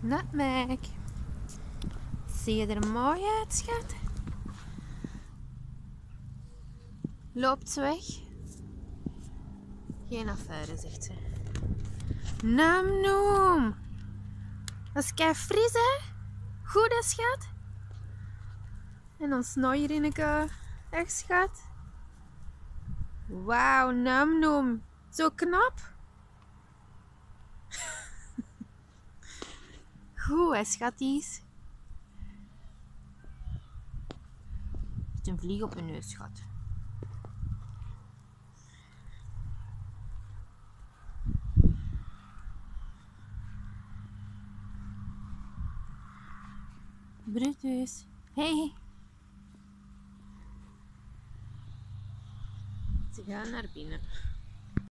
Nutmeg. Zie je er mooi uit, schat? Loopt ze weg? Geen affaire, zegt ze. Nam noem. Dat is kei hè? Goed, hè, schat? En ons nooierinneke. Echt, schat? Wauw, nam noem. Zo knap. Goed, hè, schatties? Het een vlieg op je neus, schat. Brutus. Hey. Ze gaan naar binnen.